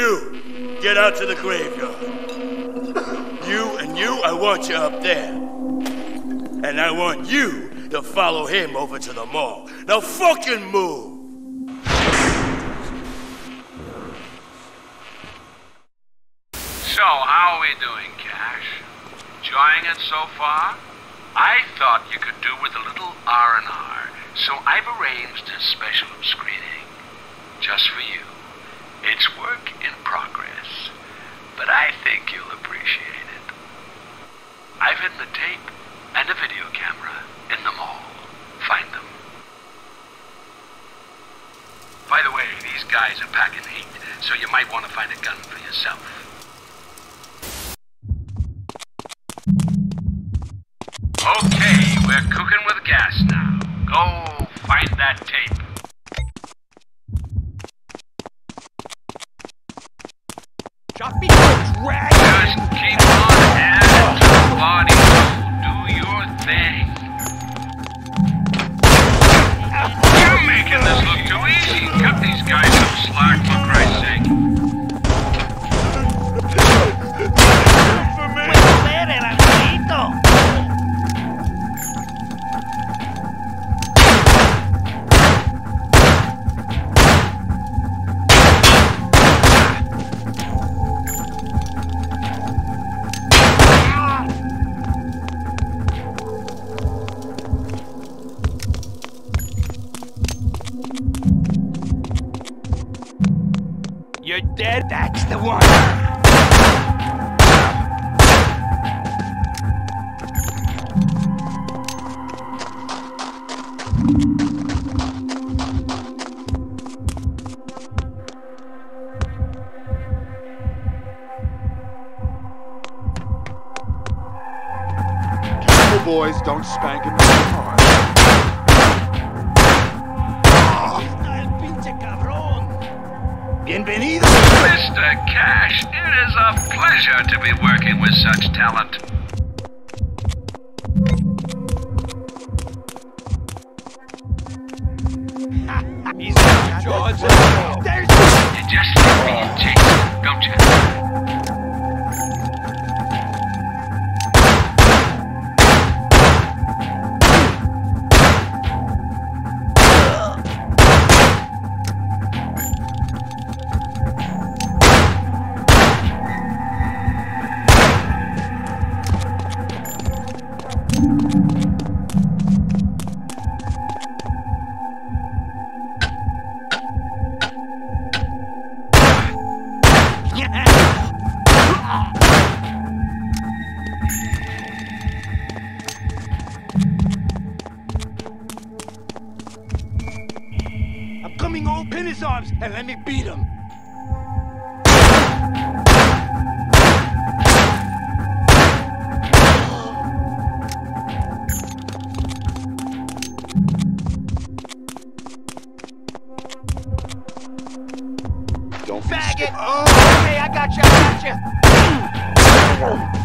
You, get out to the graveyard. You and you, I want you up there. And I want you to follow him over to the mall. Now fucking move! So, how are we doing, Cash? Enjoying it so far? I thought you could do with a little R&R, so I've arranged a special screening. Just for you. It's work in progress, but I think you'll appreciate it. I've hidden the tape and a video camera in the mall. Find them. By the way, these guys are packing heat, so you might want to find a gun for yourself. Okay, we're cooking with gas now. Go find that tape. Drop me the drag! Just keep on You're dead? That's the one! Boys, don't spank him too hard. ¡El pinche cabrón! ¡Bienvenido! Mr. Cash, it is a pleasure to be working with such talent. He's George. There's I'm coming open his arms and let me beat him. I got you,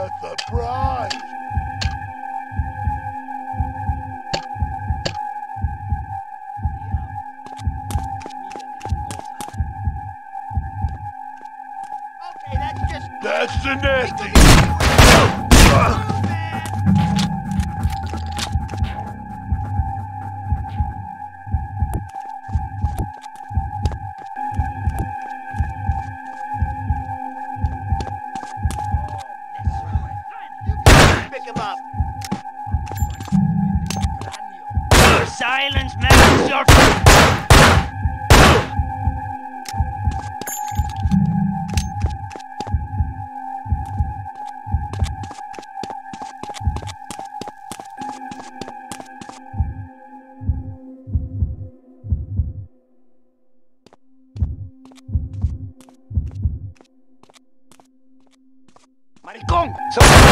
a surprise. Okay, that's just. That's the nasty. So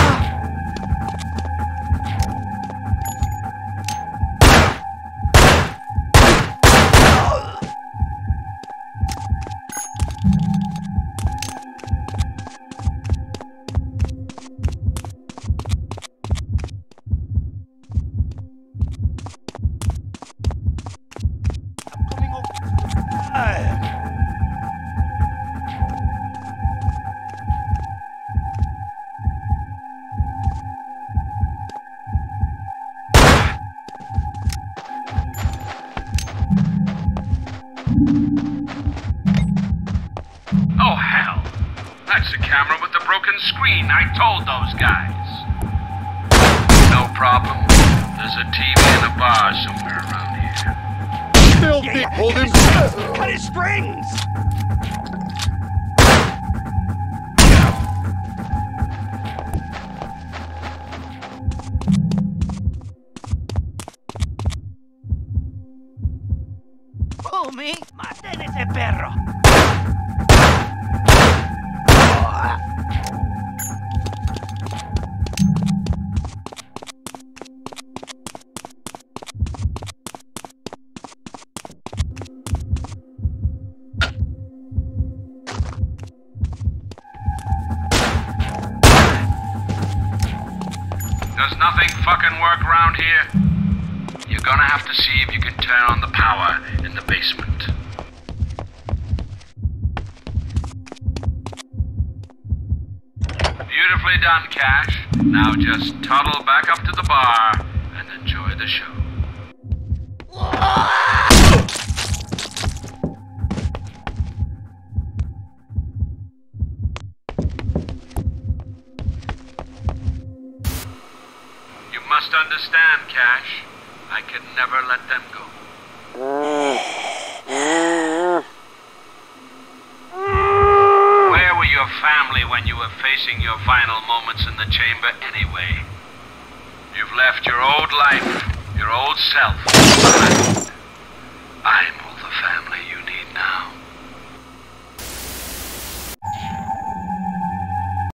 camera with the broken screen. I told those guys. No problem. There's a TV in a bar somewhere around here. Filthy! Hold him! Cut his strings! Fumi, maten ese perro. Does nothing fucking work around here? You're gonna have to see if you can turn on the power in the basement. Beautifully done, Cash. Now just toddle back up to the bar and enjoy the show. must understand, Cash. I could never let them go. Where were your family when you were facing your final moments in the chamber anyway? You've left your old life, your old self. I'm all the family you need now.